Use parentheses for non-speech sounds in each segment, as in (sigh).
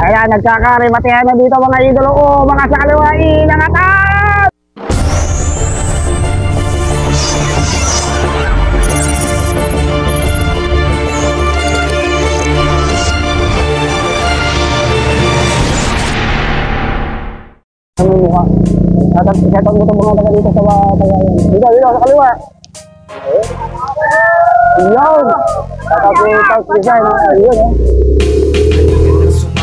Ayan, nagkakarimatihan na dito mga idolo ko, mga sa kaliwa, inangatan! Ano yung mukha? Shoutout mo itong mga taga dito sa taga Dito, dito, sa kaliwa. Shoutout mo yung Pulse Design. ah. Yun, eh.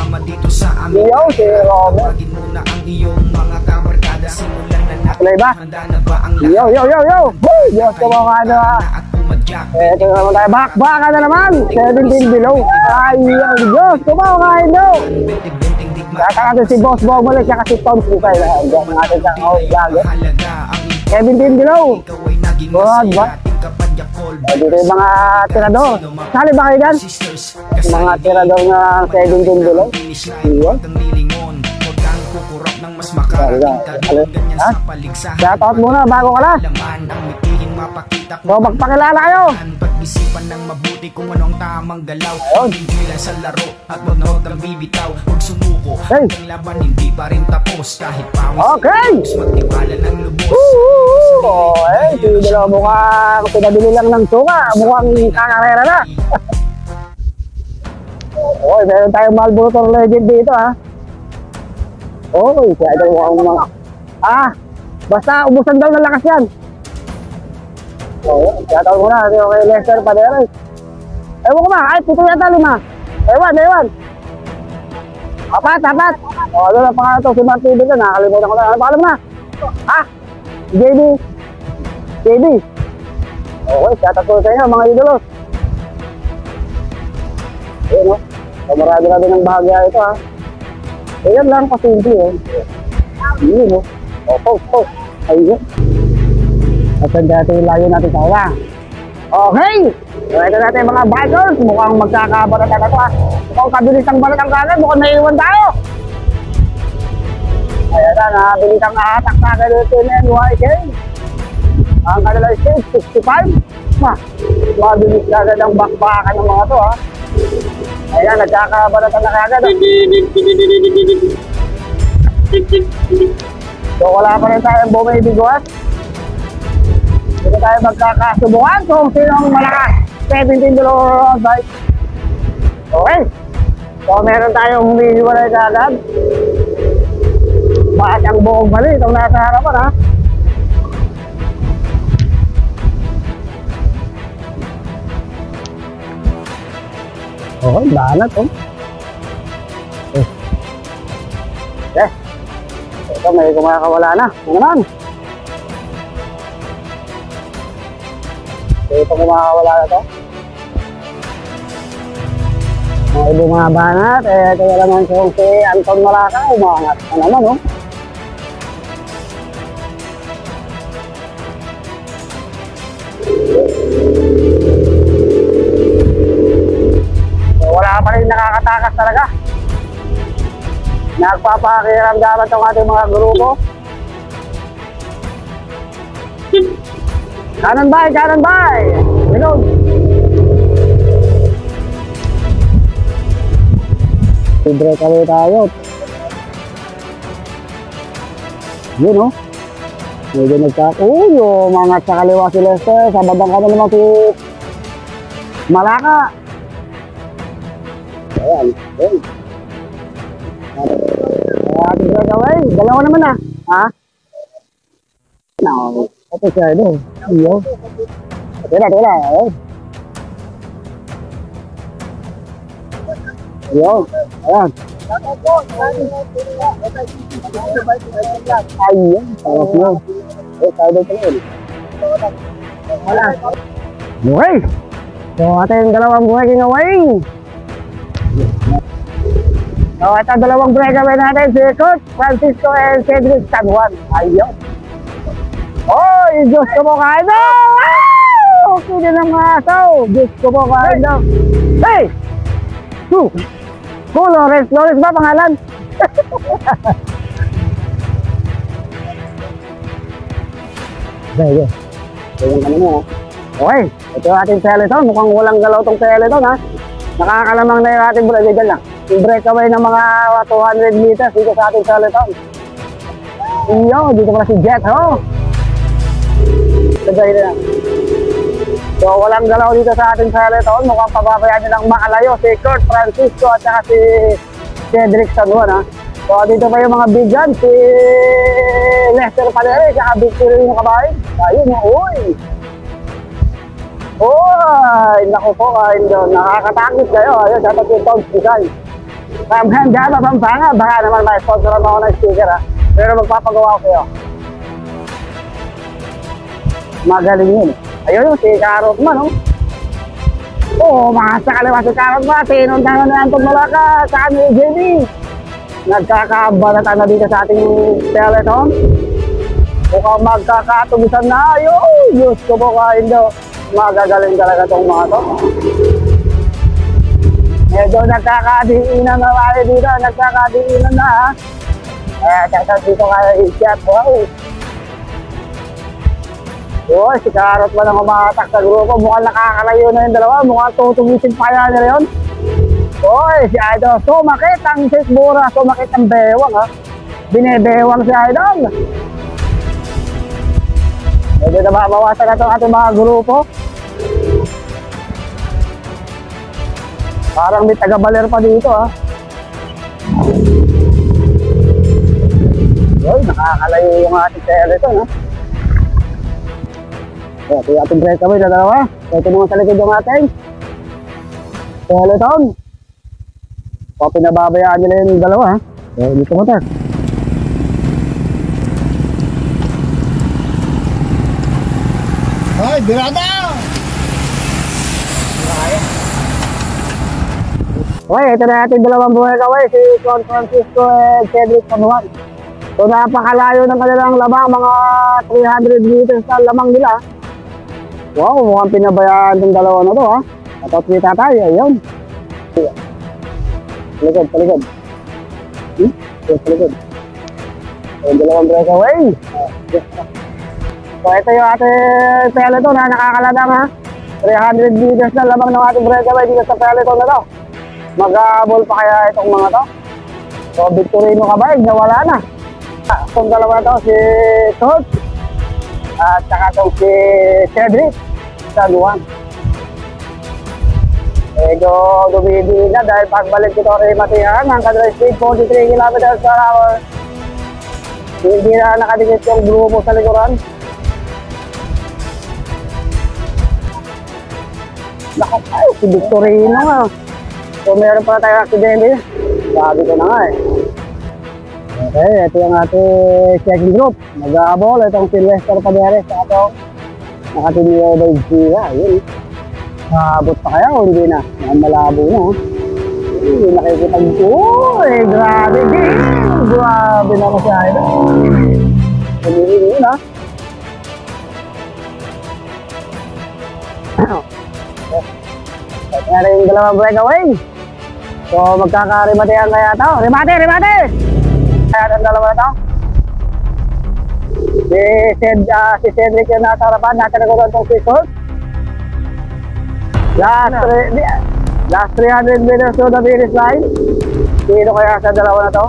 Sumama dito sa amin Yo, si Robert. Tawagin mo na ang iyong mga kabarkada Simulan na natin Play ba? Handa na ba ang Yo, yo, yo, yo! Woo! Diyos ko mga ano pumadyak Eh, ito na naman tayo. Bakbakan na naman. 17 below. Ay, ang Diyos. Benting-benting digma Kaya natin si Boss Bogmole siya kasi Tom hanggang natin sa oh, vlogger. Mahalaga ang 17 below. ikaw ay dito yung mga tirador. Sali ba kayo dyan? Mga tirador na 17 below. Finish line Iya. Huwag kang lilingon Huwag kang kukurap ng mas makarating Talaga. ka doon Ganyan sa paligsahan Shoutout muna bago ka na. Laman ang mitihin mapakita So, magpakilala kayo. Pag-isipan ng mabuti kung ano ang tamang galaw. Enjoy lang sa laro at wag na kang bibitaw Huwag sumuko. Ang laban hindi pa rin tapos Kahit pawis Okay. Magtiwala ng lubos! Oh, eh, si Dilo mukhang pinabili lang ng suka. Mukhang kakarera na. (laughs) Oy, meron tayong Marlboro Tour Legend dito ha. Oy, kaya ito mukhang mga... Ah, basta ubusan daw ng lakas yan. Oo, kaya tawag ko na. Kasi kay Lester Paderes. Ewan ko ba, ay, pito yata lima. Ewan, ewan. Apat, apat. O, ano na pangalan to, si Martin dito, nakakalimutan ko na. Ano pangalan mo na? Ah, JD. JD. Okay, shoutout ko sa inyo, mga idolos. Ayun, no? So, marami na din ng bahagya ito, ha? Ayan lang, pasimple, eh. Ayun, no? O, post, post. Ayun. At dati yung layo natin sa kaya. Okay! Ito natin mga bikers. Mukhang magkakabaratan na ito, ha? Mukhang kabilis ang balat ang kanan. Mukhang naiwan tayo. Ayan na, nabilis ang ahatak sa ganito ni NYK. Ang kanila stage, 65. Ma, mabilis kagad ang bakbakan ng mga to, ha? Ayan, nagkakabalatan na kagad. So, wala pa rin tayong bumibiguat. Dito tayo magkakasubukan kung sino ang malakas. 17 below bike. Okay. So, meron tayong humihiwalay kagad. Bakit ang buong mali itong nasa harapan, ha? Okay, banat, oh. Eh. Eh. Ito, may kumakawala na. Ano naman? Ito kumakawala na to. Mga ibang mga banat, eh, kaya naman si Anton Malaka, umangat na naman, oh. Nagpapakiramdaman tong ating mga grupo. Kanan bay, kanan bay! Minun! Libre kami tayo. Yun oh. Medyo nagka... Uy, yung mga sa si Lester. Sa babang ka na naman si Malaka. Ayan, ayan. Kaya ating breakaway. Dalawa naman ah. Ha? No. Ito siya ito. Iyo. Tira, tira. Iyo. Ayan. Ayun. Sarap na. Eh, tayo dito yun. Wala. Okay. So, ating dalawang breaking away. So, ito dalawang breakaway natin, si Coach Francisco and Cedric San Juan. Ayun. Oy, Diyos ko mo kain na! Ah! Okay na ng asaw. Diyos ko mo kain na. Hey! Su! Su, Lawrence. Lawrence ba pangalan? Okay, okay. Tingnan ka naman, ha? Okay, ito yung ating teleton. Mukhang walang galaw tong teleton, ha? Nakakalamang na yung ating brother dyan lang. Yung breakaway ng mga 200 meters dito sa ating Saliton. Iyo, dito pala si Jet, ho? Sabay na. So, walang galaw dito sa ating Saliton. Mukhang pababayaan nilang makalayo si Kurt Francisco at saka si Cedric San ha? So, dito pa yung mga big guns, si Lester Palere, saka Victory yung kabahay. Ayun, uy! Uy! Naku po, ayun doon. Nakakatakot kayo. Ayun, sa yung Togs Design. From Hangada, Pampanga. Baka naman may sponsor ako ng sticker, ha? Pero magpapagawa ko kayo. Magaling yun. Ayun, si Karot man, oh. Oo, mga sa kaliwa si Karot man. Tinuntangan na yan itong Malaka sa kami, JB. Nagkakabalatan na dito sa ating teleton. Mukhang magkakatubisan na. Ayun, Diyos ko po kain daw. Magagaling talaga itong mga to. Medyo nagkakadiinan na tayo dito. Nagkakadiinan na ha. Kaya tatang dito kaya i-chat. Wow. Uy, si Karot ba nang umatak sa grupo? Mukhang nakakalayo na yung dalawa. Mukhang tutugisin pa yan nila yun. Uy, si Idol. Sumakit ang sisbura. Sumakit ang bewang ha. Binebewang si Idol. Medyo nababawasan na itong ating mga grupo. Parang may taga-baler pa dito ha. Uy, nakakalayo yung ating skeleton ha. Oh, ito yung ating breakaway na dalawa. Ito naman sa likod yung ating skeleton. O, pinababayaan nila yung dalawa ha. So, dito mo tayo. Hoy, birada! Okay, ito na ating dalawang buhay kaway, si Juan Francisco and Cedric Panuan. So napakalayo ng kanilang lamang, mga 300 meters na lamang nila. Wow, mukhang pinabayaan ng dalawa na to ha. At kita tayo, ayun. Paligod, paligod. Hmm? Yes, paligod. Yung dalawang breakaway. So ito yung ating peloton na nakakaladang ha. 300 meters na lamang ng ating breakaway dito sa peloton na to. Mag-aabol pa kaya itong mga to? So, Victorino Kabayag, nawala na. Ah, Itong dalawa to, si Todd at saka itong si Cedric sa Luan. Medyo dumidi na dahil pagbalik ito rin matihan ang kadra speed 43 km per hour. Hindi na nakadikit yung grupo sa likuran. Naku, ay, si Victorino nga. So meron pala tayong aksidente. Sabi ko na nga eh. Okay, ito yung ating checking group. Mag-aabol, itong si Lester Paderes sa ato. Nakatinyo by Gia, yun. Maabot pa kaya o hindi na? Malabo na. oh. Hindi nakikita ko. Uy, grabe. Grabe na siya. Pumili yun (coughs) ha. Na rin yung dalawang breakaway. So, magkakarimatihan kaya ito. Rimate, rimate! Kaya ang dalawa ito. Si, Ced, ah, si Cedric yung nasa harapan. Natin doon itong Colt. Last, three- last 300 meters to the finish line. Sino kaya sa dalawa na to?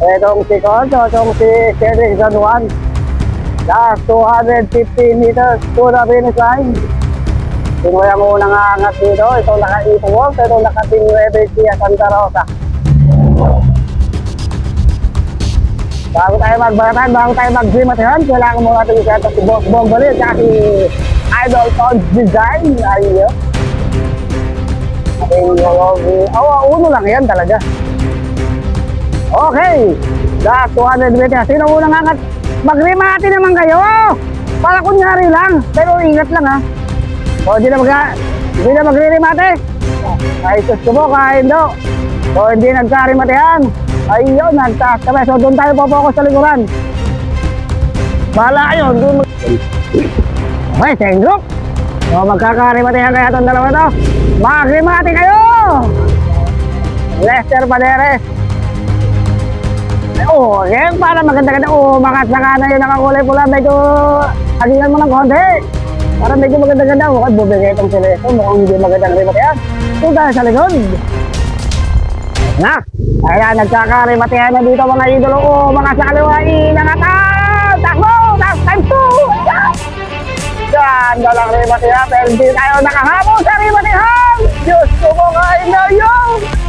Itong si Colt, itong si Cedric San Juan. Last 250 meters to the finish line. Sino kaya muna nga angat dito? Itong naka-East Wolf, itong naka-Team Nueve Ecija Santa Rosa. Bago tayo magbaratan, bago tayo mag-grimatihan, kailangan mo natin isenta si Boss Bombolin at si Idol Todd Design. Ayun. Ating Oo, oh, uno lang yan talaga. Okay. Last 200 meters. Sino unang angat? Mag-remati naman kayo. Para kunyari lang. Pero ingat lang ha. O, di na mag di na magre-remate. Ay, sus ko po, kain daw. So, hindi nagka-rematehan. Ayun, nagtaas kami. So, doon tayo po sa likuran. Bahala kayo. Doon mag... Okay, second group. So, magkaka-rematehan kaya itong dalawa to. Mag-remate kayo! Lester Paderes. Oo, oh, eh, para maganda-ganda. Oo, oh, makasaka na yun nakakulay pula. Medyo, hagilan mo ng konti. Para medyo maganda-ganda. Mukhang bubigay itong sila ito. Mukhang hindi magandang remote yan. Kung tayo sa likod. Na, kaya nagkakarimatehan na dito mga idolo ko, mga sa kaliwa, inangatan! Takbo! That's time two! Ayan! Yan, dalang rimatehan, pero hindi tayo nakahabol sa rimatehan! Diyos ko mga ina yun!